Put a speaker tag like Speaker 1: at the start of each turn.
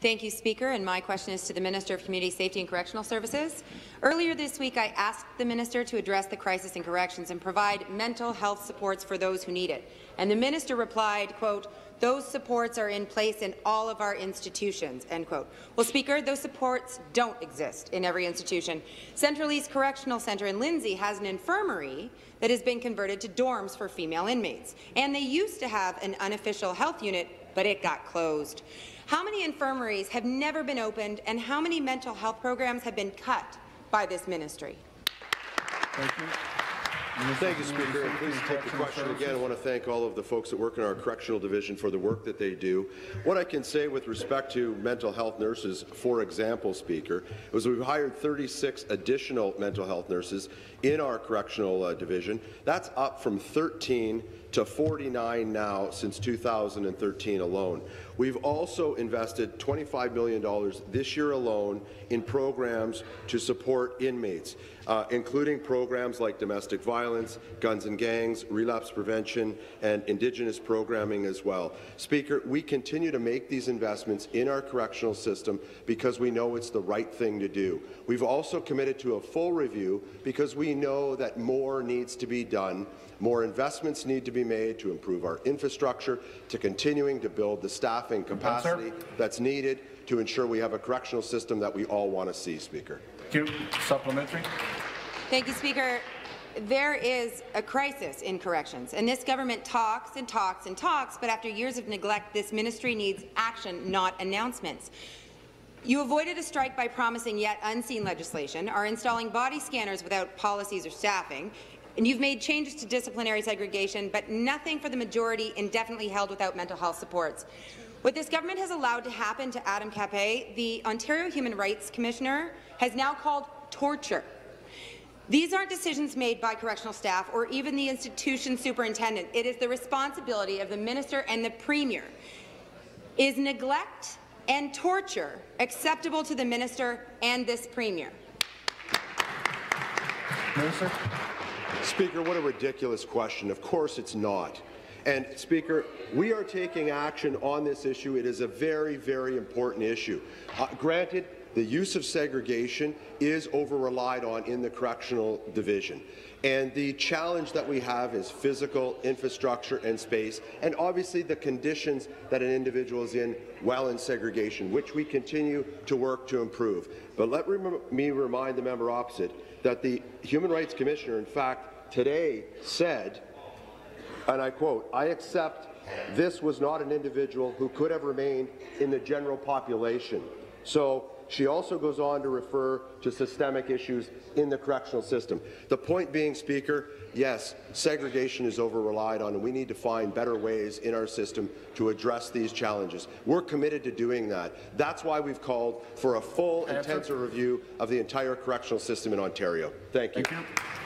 Speaker 1: Thank you, Speaker. And my question is to the Minister of Community Safety and Correctional Services. Earlier this week, I asked the Minister to address the crisis in corrections and provide mental health supports for those who need it. And the Minister replied, quote, those supports are in place in all of our institutions, end quote. Well, Speaker, those supports don't exist in every institution. Central East Correctional Centre in Lindsay has an infirmary that has been converted to dorms for female inmates. And they used to have an unofficial health unit, but it got closed. How many infirmaries have never been opened, and how many mental health programs have been cut by this ministry?
Speaker 2: Thank you.
Speaker 3: Thank you, Speaker. And please take the question again. I want to thank all of the folks that work in our correctional division for the work that they do. What I can say with respect to mental health nurses, for example, Speaker, was we've hired 36 additional mental health nurses in our correctional uh, division. That's up from 13 to 49 now since 2013 alone. We've also invested $25 million this year alone in programs to support inmates, uh, including programs like domestic violence, guns and gangs, relapse prevention, and Indigenous programming as well. Speaker, we continue to make these investments in our correctional system because we know it's the right thing to do. We've also committed to a full review because we know that more needs to be done more investments need to be made to improve our infrastructure, to continuing to build the staffing capacity that's needed to ensure we have a correctional system that we all want to see, Speaker.
Speaker 2: Thank you. Supplementary.
Speaker 1: Thank you, Speaker. There is a crisis in corrections, and this government talks and talks and talks, but after years of neglect, this ministry needs action, not announcements. You avoided a strike by promising yet unseen legislation, are installing body scanners without policies or staffing, and you've made changes to disciplinary segregation, but nothing for the majority indefinitely held without mental health supports. What this government has allowed to happen to Adam Capay, the Ontario Human Rights Commissioner, has now called torture. These aren't decisions made by correctional staff or even the institution superintendent. It is the responsibility of the minister and the premier. Is neglect and torture acceptable to the minister and this premier?
Speaker 2: Minister.
Speaker 3: Speaker, what a ridiculous question. Of course it's not. And, Speaker, we are taking action on this issue. It is a very, very important issue. Uh, granted, the use of segregation is over-relied on in the correctional division. And the challenge that we have is physical infrastructure and space, and obviously the conditions that an individual is in while in segregation, which we continue to work to improve. But let me remind the member opposite that the Human Rights Commissioner, in fact, today said, and I quote, I accept this was not an individual who could have remained in the general population. So she also goes on to refer to systemic issues in the correctional system. The point being, Speaker, yes, segregation is over-relied on, and we need to find better ways in our system to address these challenges. We're committed to doing that. That's why we've called for a full,
Speaker 2: Answer.
Speaker 3: intensive review of the entire correctional system in Ontario. Thank you.
Speaker 2: Thank you.